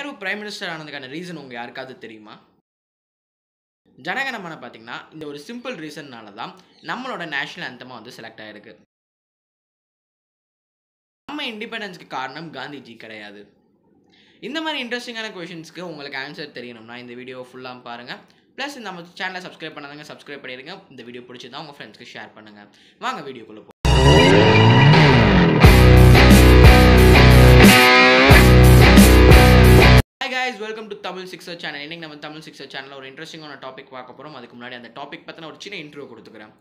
Nehru prime minister ஆனதுக்கான reason உங்கள் யாருக்காவது தெரியுமா? ஜனகணமன பார்த்தீங்கன்னா இந்த ஒரு சிம்பிள் ரீசன்னால தான் நம்மளோட நேஷனல் அந்தமாக வந்து செலக்ட் ஆகிருக்கு நம்ம இண்டிபெண்டன்ஸ்க்கு காரணம் காந்திஜி கிடையாது. இந்த மாதிரி இன்ட்ரெஸ்டிங்கான கொஷின்ஸ்க்கு உங்களுக்கு ஆன்சர் தெரியணும்னா இந்த வீடியோ ஃபுல்லாக பாருங்கள் ப்ளஸ் நம்ம சேனலை சப்ஸ்கிரைப் பண்ணாதவங்க சப்ஸ்கிரைப் பண்ணிடுங்க. இந்த வீடியோ பிடிச்சி தான் உங்கள் ஃப்ரெண்ட்ஸ்க்கு ஷேர் பண்ணுங்கள் வாங்க வீடியோக்குள்ளே welcome to Tamil sixer channel இன்னைக்கு நம்ம தமிழ் சிக்ஸர் சேனலில் ஒரு இன்ட்ரெஸ்டிங்கான டாபிக் பார்க்க போகிறோம் அதுக்கு முன்னாடி அந்த டாபிக் பற்றின ஒரு சின்ன இன்ட்ரோ கொடுத்துக்கிறேன்.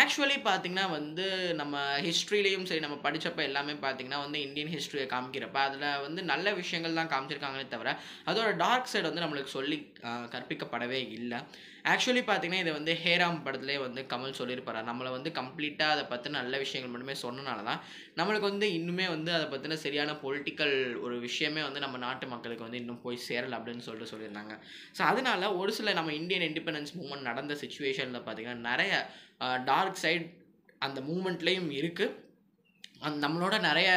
ஆக்சுவலி பார்த்தீங்கன்னா வந்து நம்ம ஹிஸ்ட்ரிலையும் சரி நம்ம படித்தப்ப எல்லாமே பார்த்தீங்கன்னா வந்து இந்தியன் ஹிஸ்ட்ரியை காமிக்கிறப்ப அதில் வந்து நல்ல விஷயங்கள் தான் காமிச்சிருக்காங்களே தவிர அதோட டார்க் சைடு வந்து நம்மளுக்கு சொல்லி கற்பிக்கப்படவே இல்லை. ஆக்சுவலி பார்த்தீங்கன்னா இதை வந்து ஹேராம் படத்துலேயே வந்து கமல் சொல்லியிருப்பார். நம்மளை வந்து கம்ப்ளீட்டாக அதை பற்றின நல்ல விஷயங்கள் மட்டுமே சொன்னனால தான் நம்மளுக்கு வந்து இன்னுமே வந்து அதை பற்றின சரியான பொலிட்டிக்கல் ஒரு விஷயமே வந்து நம்ம நாட்டு மக்களுக்கு வந்து இன்னும் போய் சேரலை அப்படின்னு சொல்லிட்டு சொல்லியிருந்தாங்க. ஸோ அதனால் ஒரு சில நம்ம இந்தியன் இண்டிபெண்டன்ஸ் மூமெண்ட் நடந்த சுச்சுவேஷனில் பார்த்தீங்கன்னா நிறைய டார்க் சைட் அந்த மூமெண்ட்லேயும் இருக்குது அந் நம்மளோட நிறைய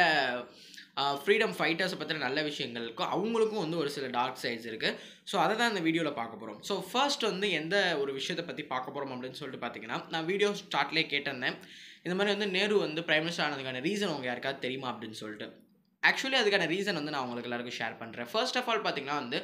ஃப்ரீடம் ஃபைட்டர்ஸை பற்றின நல்ல விஷயங்கள் இருக்கும் அவங்களுக்கும் வந்து ஒரு சில டார்க் சைட்ஸ் இருக்குது ஸோ அதை தான் இந்த வீடியோவில் பார்க்க போகிறோம் ஸோ ஃபர்ஸ்ட் வந்து எந்த ஒரு விஷயத்தை பற்றி பார்க்க போகிறோம் அப்படின்னு சொல்லிட்டு பார்த்தீங்கன்னா நான் வீடியோ ஸ்டார்ட்லேயே கேட்டிருந்தேன். இந்த மாதிரி வந்து நேரு வந்து பிரைம் மினிஸ்டர் ஆனதுக்கான ரீசன் உங்க யாருக்காவது தெரியுமா அப்படின்னு சொல்லிட்டு. ஆக்சுவலி அதுக்கான ரீசன் வந்து நான் உங்களுக்கு எல்லாருக்கும் ஷேர் பண்ணுறேன் ஃபர்ஸ்ட் ஆஃப் ஆல் பார்த்தீங்கன்னா வந்து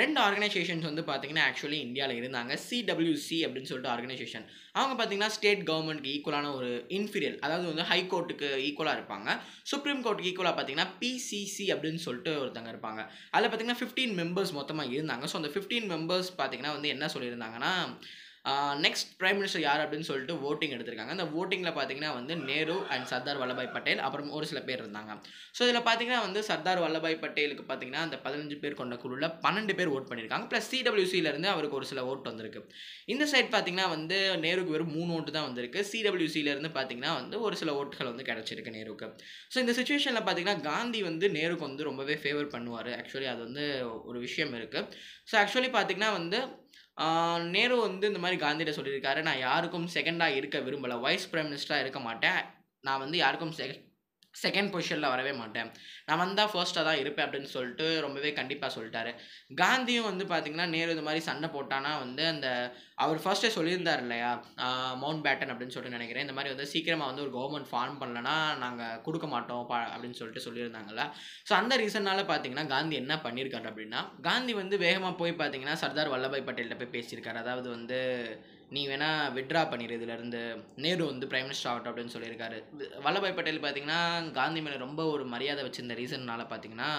ரெண்டு ஆர்கனைசேஷன்ஸ் வந்து பார்த்தீங்கன்னா ஆக்சுவலி இந்தியாவில் இருந்தாங்க. சிடபிள்யூசி அப்படின்னு சொல்லிட்டு ஆர்கனைசேஷன் அவங்க பார்த்தீங்கன்னா ஸ்டேட் கவர்மெண்ட்க்கு ஈக்குவலான ஒரு இன்ஃபீரியல் அதாவது வந்து ஹை கோர்ட்டுக்கு ஈக்குவலாக இருப்பாங்க. சுப்ரீம் கோர்ட்டுக்கு ஈக்குவலாக பார்த்தீங்கன்னா பிசிசி அப்படின்னு சொல்லிட்டு ஒருத்தங்க இருப்பாங்க. அதில் பார்த்தீங்கன்னா ஃபிஃப்டீன் மெம்பர்ஸ் மொத்தமாக இருந்தாங்க. ஸோ அந்த ஃபிஃப்டீன் மெம்பர்ஸ் பார்த்தீங்கன்னா வந்து என்ன சொல்லியிருந்தாங்கன்னா நெக்ஸ்ட் பிரைம் மினிஸ்டர் யார் அப்படின்னு சொல்லிட்டு ஓட்டிங் எடுத்திருக்காங்க. அந்த ஓட்டிங்கில் பார்த்தீங்கன்னா வந்து நேரு அண்ட் சர்தார் வல்லபாய் பட்டேல் அப்புறம் ஒரு சில பேர் இருந்தாங்க. ஸோ இதில் பார்த்தீங்கன்னா வந்து சர்தார் வல்லபாய் பட்டேலுக்கு பார்த்தீங்கன்னா அந்த பதினஞ்சு பேர் கொண்ட குழுவில் பன்னெண்டு பேர் ஓட் பண்ணியிருக்காங்க ப்ளஸ் சிடபிள்யூசியிலேருந்து அவருக்கு ஒரு சில ஓட் வந்திருக்கு. இந்த சைட் பார்த்தீங்கன்னா வந்து நேருக்கு வெறும் மூணு ஓட்டு தான் வந்திருக்கு. சிடபிள்யூசியிலேருந்து பார்த்தீங்கன்னா வந்து ஒரு சில ஓட்டுகள் வந்து கிடச்சிருக்கு நேருக்கு. ஸோ இந்த சுச்சுவேஷனில் பார்த்தீங்கன்னா காந்தி வந்து நேருக்கு வந்து ரொம்பவே ஃபேவர் பண்ணுவார். ஆக்சுவலி அது வந்து ஒரு விஷயம் இருக்குது ஸோ ஆக்சுவலி பார்த்தீங்கன்னா வந்து நேரு வந்து இந்த மாதிரி காந்தியிட சொல்லியிருக்காரு. நான் யாருக்கும் செகண்டாக இருக்க விரும்பலை. வைஸ் பிரைம் மினிஸ்டராக இருக்க மாட்டேன். நான் வந்து யாருக்கும் செக செகண்ட் பொசிஷனில் வரவே மாட்டேன். நான் வந்தால் ஃபர்ஸ்ட்டாக தான் இருப்பேன் அப்படின்னு சொல்லிட்டு ரொம்பவே கண்டிப்பாக சொல்லிட்டாரு. காந்தியும் வந்து பார்த்தீங்கன்னா நேரு இது மாதிரி சண்டை போட்டானா வந்து அந்த அவர் ஃபர்ஸ்ட்டே சொல்லியிருந்தார் இல்லையா? மவுண்ட் பேட்டன் அப்படின்னு சொல்லிட்டு நினைக்கிறேன். இந்த மாதிரி வந்து சீக்கிரமாக வந்து ஒரு கவர்மெண்ட் ஃபார்ம் பண்ணலன்னா நாங்கள் கொடுக்க மாட்டோம் பா அப்படின்னு சொல்லிட்டு சொல்லியிருந்தாங்கல்ல. ஸோ அந்த ரீசன்னால் பார்த்தீங்கன்னா காந்தி என்ன பண்ணியிருக்காரு அப்படின்னா காந்தி வந்து வேகமாக போய் பார்த்தீங்கன்னா சர்தார் வல்லபாய் பட்டேல்கிட்ட போய் பேசியிருக்காரு. அதாவது வந்து நீ வேணால் விட்ரா பண்ணிடு இதுலேருந்து நேரு வந்து பிரைம் மினிஸ்டர் ஆகட்டும் அப்படின்னு சொல்லியிருக்காரு. வல்லபாய் பட்டேல் பார்த்தீங்கன்னா காந்தி மேலே ரொம்ப ஒரு மரியாதை வச்சுருந்த ரீசன்னால பார்த்தீங்கன்னா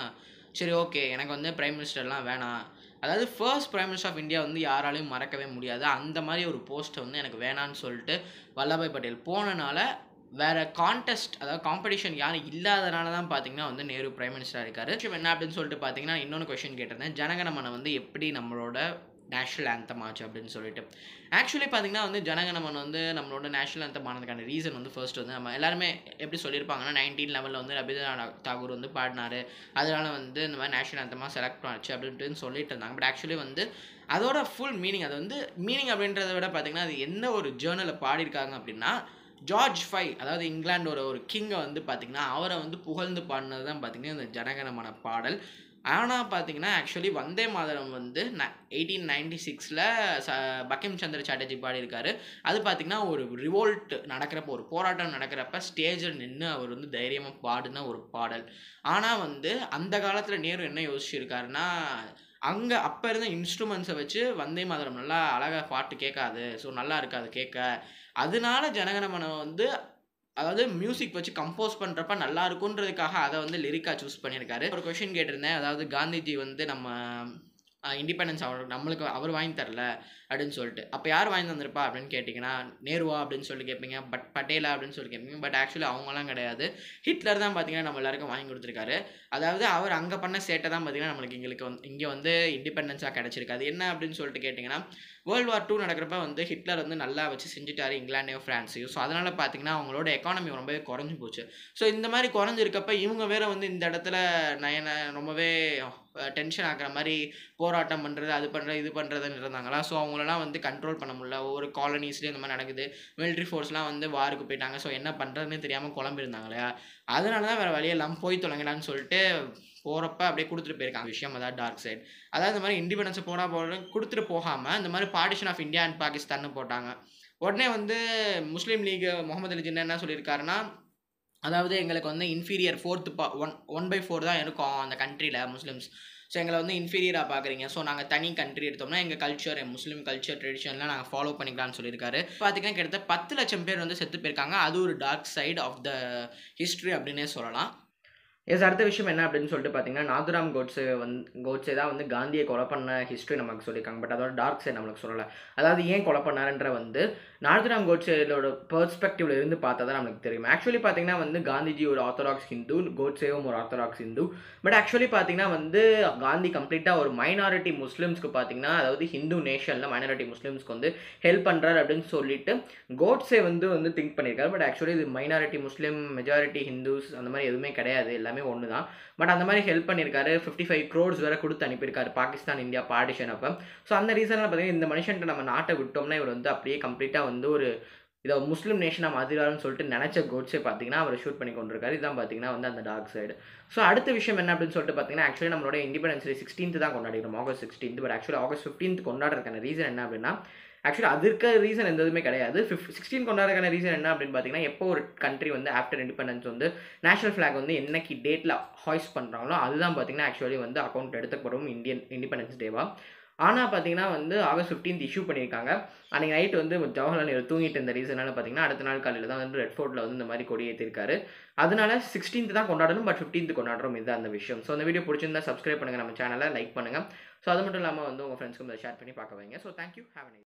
சரி ஓகே எனக்கு வந்து பிரைம் மினிஸ்டர்லாம் வேணாம். அதாவது first prime minister of India வந்து யாராலையும் மறக்கவே முடியாது. அந்த மாதிரி ஒரு போஸ்ட்டை வந்து எனக்கு வேணான்னு சொல்லிட்டு வல்லபாய் பட்டேல் போனனால வேறு கான்டெஸ்ட் அதாவது காம்படிஷன் யாரும் இல்லாதனால தான் பார்த்தீங்கன்னா வந்து நேரு பிரைம் மினிஸ்டராக இருக்காரு என்ன அப்படின்னு சொல்லிட்டு பார்த்தீங்கன்னா இன்னொன்று கொஷின் கேட்டிருந்தேன். ஜனகணமனை வந்து எப்படி நம்மளோட நேஷ்னல் ஆந்தம் ஆச்சு அப்படின்னு சொல்லிட்டு. ஆக்சுவலி பார்த்தீங்கன்னா வந்து ஜனகணமன் வந்து நம்மளோட நேஷ்னல் ஆந்தம் ஆனதுக்கான ரீசன் வந்து ஃபர்ஸ்ட் வந்து நம்ம எல்லாருமே எப்படி சொல்லியிருப்பாங்கன்னா நைன்டீன் லெவலில் வந்து ரபீந்திரநாத் தாகூர் வந்து பாடினாரு. அதனால வந்து இந்த மாதிரி நேஷ்னல் ஆந்தமாக செலக்ட் ஆச்சு அப்படின்ட்டு சொல்லிட்டு இருந்தாங்க. பட் ஆக்சுவலி வந்து அதோட ஃபுல் மீனிங் அது வந்து மீனிங் அப்படின்றத விட பார்த்தீங்கன்னா அது எந்த ஒரு ஜேர்னலில் பாடியிருக்காங்க அப்படின்னா ஜார்ஜ் ஃபை அதாவது இங்கிலாண்டோட ஒரு கிங்கை வந்து பார்த்தீங்கன்னா அவரை வந்து புகழ்ந்து பாடினது தான் பார்த்தீங்கன்னா இந்த ஜனகணமன பாடல். ஆனால் பார்த்தீங்கன்னா ஆக்சுவலி வந்தே மாதரம் வந்து ந எயிட்டீன் நைன்டி சிக்ஸில் ச பக்கிம் சந்திர சாட்டர்ஜி பாடியிருக்காரு. அது பார்த்தீங்கன்னா ஒரு ரிவோல்ட் நடக்கிறப்ப ஒரு போராட்டம் நடக்கிறப்ப ஸ்டேஜில் நின்று அவர் வந்து தைரியமாக பாடின ஒரு பாடல். ஆனால் வந்து அந்த காலத்தில் நேரு என்ன யோசிச்சிருக்காருன்னா அங்கே அப்போ இருந்த இன்ஸ்ட்ருமெண்ட்ஸை வச்சு வந்தே மாதரம் நல்லா அழகாக பாட்டு கேட்காது ஸோ நல்லா இருக்காது கேட்க. அதனால ஜனகணமனம் வந்து அதாவது மியூசிக் வச்சு கம்போஸ் பண்ணுறப்ப நல்லா இருக்குன்றதுக்காக அதை வந்து லிரிக்காக சூஸ் பண்ணியிருக்காரு. ஒரு கொஷின் கேட்டிருந்தேன். அதாவது காந்திஜி வந்து நம்ம இண்டிபெண்டன்ஸ் அவர் நம்மளுக்கு அவர் வாங்கி தரல அப்படின்னு சொல்லிட்டு. அப்போ யார் வாங்கி தந்திருப்பா அப்படின்னு கேட்டிங்கன்னா நேருவா அப்படின்னு சொல்லி கேட்பீங்க பட் பட்டேலா அப்படின்னு சொல்லி கேட்பீங்க பட் ஆக்சுவலி அவங்களாம் கிடையாது. ஹிட்லர் தான் பார்த்தீங்கன்னா நம்ம எல்லாருக்கும் வாங்கி கொடுத்துருக்காரு. அதாவது அவர் அங்கே பண்ண சேட்டை தான் பார்த்தீங்கன்னா நம்மளுக்கு எங்களுக்கு வந்து இங்கே வந்து இண்டிபெண்டன்ஸாக கிடச்சிருக்கு. அது என்ன அப்படின்னு சொல்லிட்டு கேட்டிங்கன்னா வேர்ல்டு வார் டூ நடக்கிறப்ப வந்து ஹிட்லர் வந்து நல்லா வச்சு செஞ்சுட்டாரு இங்கிலாண்டையும் ஃப்ரான்ஸையும் ஸோ அதனால் பார்த்தீங்கன்னா அவங்களோட எக்கானமி ரொம்பவே குறைஞ்சு போச்சு. ஸோ இந்த மாதிரி குறைஞ்சிருக்கப்ப இவங்க வேற வந்து இந்த இடத்துல நயன ரொம்பவே டென்ஷன் ஆகிற மாதிரி போராட்டம் பண்ணுறது அது பண்ணுறது இது பண்ணுறதுன்னு இருந்தாங்களா? ஸோ அவங்களெல்லாம் வந்து கண்ட்ரோல் பண்ண முடியல. ஒவ்வொரு காலனிஸ்லேயும் இந்த மாதிரி நடக்குது. மிலிட்ரி ஃபோர்ஸ்லாம் வந்து வாருக்கு போயிட்டாங்க. ஸோ என்ன பண்ணுறதுன்னு தெரியாமல் குழம்பிருந்தாங்க இல்லையா அதனால தான் வேறு வழியெல்லாம் போய் தொலைங்களான்னு சொல்லிட்டு போகிறப்ப அப்படியே கொடுத்துட்டு போயிருக்காங்க. விஷயம் அதாவது டார்க் சைடு அதாவது இந்த மாதிரி இண்டிபெண்டன்ஸை போனால் போட கொடுத்துட்டு போகாமல் இந்த மாதிரி பார்ட்டிஷன் ஆஃப் இந்தியா அண்ட் பாகிஸ்தான்னு போட்டாங்க. உடனே வந்து முஸ்லீம் லீக் முகமது அலி ஜின்னா என்ன சொல்லியிருக்காருன்னா அதாவது எங்களுக்கு வந்து இன்ஃபீரியர் ஃபோர்த்து பா ஒன் ஒன் பை ஃபோர் தான் இருக்கும் அந்த கண்ட்ரியில் முஸ்லீம்ஸ் ஸோ எங்களை வந்து இன்ஃபீரியராக பார்க்குறீங்க ஸோ நாங்கள் தனி கண்ட்ரி எடுத்தோம்னா எங்கள் கல்ச்சர் முஸ்லீம் கல்ச்சர் ட்ரெடிஷன்லாம் நாங்கள் ஃபாலோ பண்ணிக்கலாம்னு சொல்லியிருக்காரு. பார்த்திங்கன்னா கிட்டத்தட்ட பத்து லட்சம் பேர் வந்து செத்து போயிருக்காங்க. அது ஒரு dark side of the history அப்படின்னே சொல்லலாம். எஸ் அடுத்த விஷயம் என்ன அப்படின்னு சொல்லிட்டு பார்த்தீங்கன்னா நாதுராம் கோட்ஸே வந்து கோட்ஸே தான் வந்து காந்தியை கொலை பண்ண ஹிஸ்ட்ரி நமக்கு சொல்லியிருக்காங்க. பட் அதோட டார்க் சைட் நம்மளுக்கு சொல்லலை. அதாவது ஏன் கொலை பண்ணாருன்ற வந்து நாதுராம் கோட்ஸேலோட பெர்ஸ்பெக்டிவ்ல இருந்து பார்த்தா தான் நமக்கு தெரியும். ஆக்சுவலி பார்த்தீங்கன்னா வந்து காந்திஜி ஒரு ஆர்த்தடாக்ஸ் ஹிந்து கோட்ஸேவும் ஒரு ஆர்த்தடாக்ஸ் ஹிந்து. பட் ஆக்சுவலி பார்த்தீங்கன்னா வந்து காந்தி கம்ப்ளீட்டாக ஒரு மைனாரிட்டி முஸ்லீம்ஸ்க்கு பார்த்தீங்கன்னா அதாவது ஹிந்து நேஷனில் மைனாரிட்டி முஸ்லீம்ஸ்க்கு வந்து ஹெல்ப் பண்ணுறாரு அப்படின்னு சொல்லிட்டு கோட்ஸே வந்து வந்து திங்க் பண்ணியிருக்காரு. பட் ஆக்சுவலி இது மைனாரிட்டி முஸ்லீம் மெஜாரிட்டி ஹிந்துஸ் அந்த மாதிரி எதுவுமே கிடையாது. எல்லாமே ஒன்று தான் பட் அந்த மாதிரி ஹெல்ப் பண்ணியிருக்காரு. ஃபிஃப்டி ஃபைவ் க்ரோர்ஸ் வேறு கொடுத்து அனுப்பியிருக்காரு பாகிஸ்தான் இந்தியா பார்ட்டிஷன் அப்போ. ஸோ அந்த ரீசனில் பார்த்தீங்கன்னா இந்த மனுஷன்ட்ட நம்ம நாட்டை விட்டோம்னா இவர் வந்து அப்படியே கம்ப்ளீட்டாக வந்து ஒரு இதை முஸ்லீம் நேஷனாக மாற்றிடாருன்னு சொல்லிட்டு நினச்ச கோட்ஸே பார்த்தீங்கன்னா அவர் ஷூட் பண்ணி கொண்டிருக்காரு. இதுதான் பார்த்தீங்கன்னா வந்து அந்த டார்க் சைடு ஸோ அடுத்த விஷயம் என்ன அப்படின்னு சொல்லிட்டு பார்த்தீங்கன்னா ஆக்சுவலி நம்மளோட இண்டிபெண்டன்ஸ் டே சிக்ஸ்டீன்த் தான் கொண்டாடிக்கிறோம் August sixteenth but actually August fifteenth கொண்டாடுறதுக்கான reason என்ன அப்படின்னா ஆக்சுவலி அதுக்கு ரீசன் எந்த இதுவுமே கிடையாது. ஃபிஃப் சிக்ஸ்டீன் கொண்டாடுறதுக்கான ரீசன் என்ன அப்படின்னு பார்த்தீங்கன்னா எப்போ ஒரு கண்ட்ரி வந்து ஆஃப்டர் இண்டிபெண்டன்ஸ் வந்து நேஷனல் ஃப்ளாக் வந்து என்னைக்கு டேட்டில் ஹாய்ஸ் பண்ணுறாங்களோ அதுதான் பார்த்தீங்கன்னா ஆக்சுவலி வந்து அக்கௌண்ட் எடுத்துக்கப்படும் இந்தியன் இண்டிபெண்டன்ஸ் டேவாக ஆனால் பார்த்தீங்கன்னா வந்து ஆகஸ்ட் ஃபிஃப்டீன்த் இஷ்யூ பண்ணியிருக்காங்க. அன்றைக்கி நைட் வந்து ஜவஹர்லால் நேரு தூங்கிட்டு இருந்த ரீசனால் பார்த்தீங்கன்னா அடுத்த நாள் காலையில் தான் வந்து ரெட் ஃபோர்ட்டில் வந்து இந்த மாதிரி கொடி ஏற்றிருக்காரு அதனால சிக்ஸ்டீன்த் தான் கொண்டாடணும் பட் ஃபிஃப்டீன்த் கொண்டாடுறோம். இதுதான் அந்த விஷயம். ஸோ அந்த வீடியோ பிடிச்சிருந்தா சப்ஸ்கிரைப் பண்ணுங்கள் நம்ம சேனலை லைக் பண்ணுங்கள் ஸோ அது மட்டும் இல்லாமல் வந்து உங்கள் ஃப்ரெண்ட்ஸ்க்கு ஷேர் பண்ணி பார்க்க வைங்க. So thank you have nice